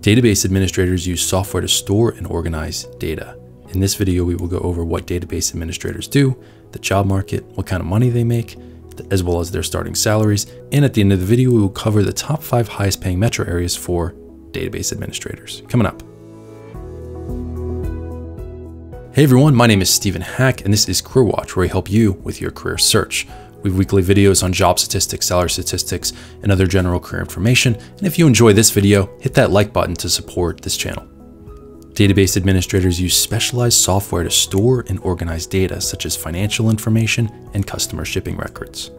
Database administrators use software to store and organize data. In this video, we will go over what database administrators do, the job market, what kind of money they make, as well as their starting salaries. And at the end of the video, we will cover the top five highest paying metro areas for database administrators. Coming up. Hey everyone, my name is Stephen Hack, and this is Career Watch, where I help you with your career search. We have weekly videos on job statistics, salary statistics, and other general career information. And if you enjoy this video, hit that like button to support this channel. Database administrators use specialized software to store and organize data such as financial information and customer shipping records.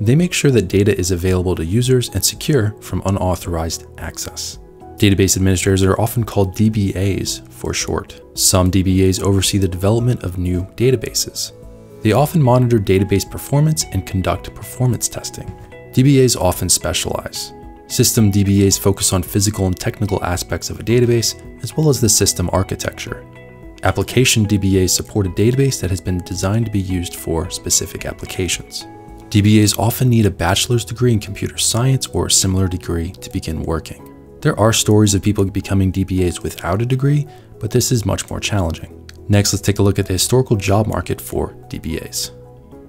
They make sure that data is available to users and secure from unauthorized access. Database administrators are often called DBAs for short. Some DBAs oversee the development of new databases. They often monitor database performance and conduct performance testing. DBAs often specialize. System DBAs focus on physical and technical aspects of a database, as well as the system architecture. Application DBAs support a database that has been designed to be used for specific applications. DBAs often need a bachelor's degree in computer science or a similar degree to begin working. There are stories of people becoming DBAs without a degree, but this is much more challenging. Next, let's take a look at the historical job market for DBAs.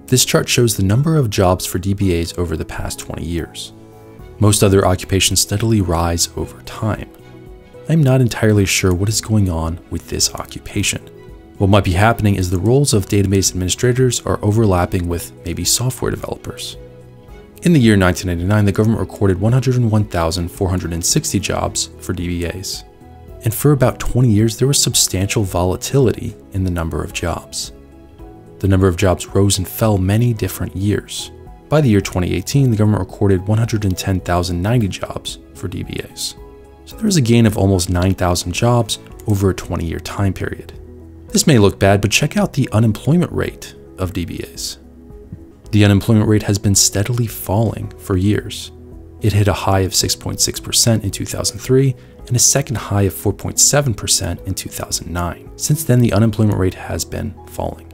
This chart shows the number of jobs for DBAs over the past 20 years. Most other occupations steadily rise over time. I'm not entirely sure what is going on with this occupation. What might be happening is the roles of database administrators are overlapping with maybe software developers. In the year 1999, the government recorded 101,460 jobs for DBAs and for about 20 years there was substantial volatility in the number of jobs. The number of jobs rose and fell many different years. By the year 2018, the government recorded 110,090 jobs for DBAs. So there was a gain of almost 9,000 jobs over a 20 year time period. This may look bad, but check out the unemployment rate of DBAs. The unemployment rate has been steadily falling for years. It hit a high of 6.6% in 2003 and a second high of 4.7% in 2009. Since then, the unemployment rate has been falling.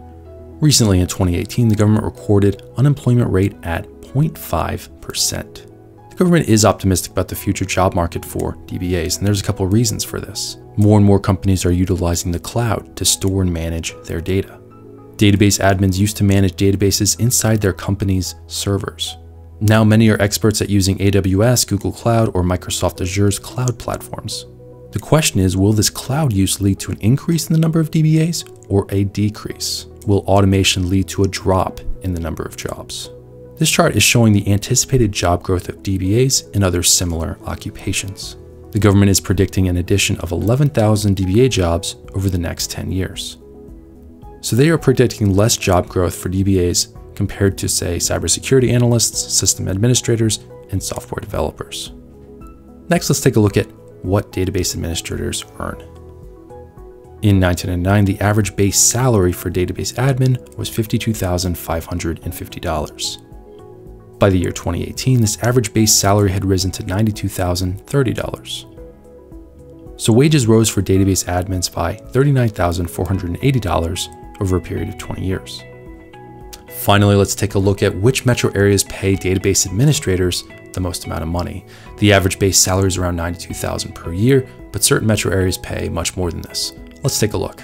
Recently, in 2018, the government recorded unemployment rate at 0.5%. The government is optimistic about the future job market for DBAs, and there's a couple of reasons for this. More and more companies are utilizing the cloud to store and manage their data. Database admins used to manage databases inside their company's servers. Now many are experts at using AWS, Google Cloud, or Microsoft Azure's cloud platforms. The question is, will this cloud use lead to an increase in the number of DBAs or a decrease? Will automation lead to a drop in the number of jobs? This chart is showing the anticipated job growth of DBAs and other similar occupations. The government is predicting an addition of 11,000 DBA jobs over the next 10 years. So they are predicting less job growth for DBAs compared to, say, cybersecurity analysts, system administrators, and software developers. Next, let's take a look at what database administrators earn. In 1999, the average base salary for database admin was $52,550. By the year 2018, this average base salary had risen to $92,030. So wages rose for database admins by $39,480 over a period of 20 years. Finally, let's take a look at which metro areas pay database administrators the most amount of money. The average base salary is around 92,000 per year, but certain metro areas pay much more than this. Let's take a look.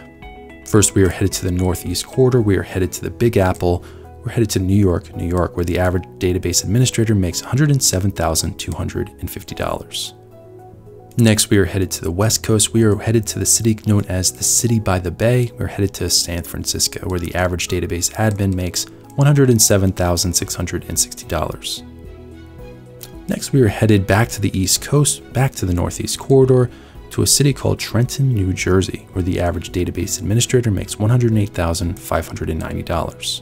First, we are headed to the Northeast Corridor. We are headed to the Big Apple. We're headed to New York, New York, where the average database administrator makes $107,250. Next, we are headed to the West Coast. We are headed to the city known as the City by the Bay. We're headed to San Francisco, where the average database admin makes $107,660. Next, we are headed back to the East Coast, back to the Northeast Corridor, to a city called Trenton, New Jersey, where the average database administrator makes $108,590.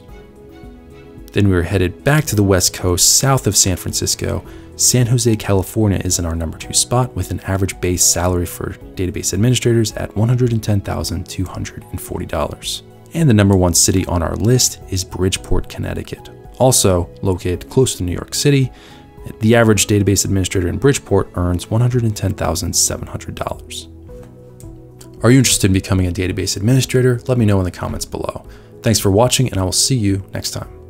Then we are headed back to the West Coast, south of San Francisco. San Jose, California is in our number two spot with an average base salary for database administrators at $110,240 and the number one city on our list is Bridgeport, Connecticut. Also located close to New York City, the average database administrator in Bridgeport earns $110,700. Are you interested in becoming a database administrator? Let me know in the comments below. Thanks for watching and I will see you next time.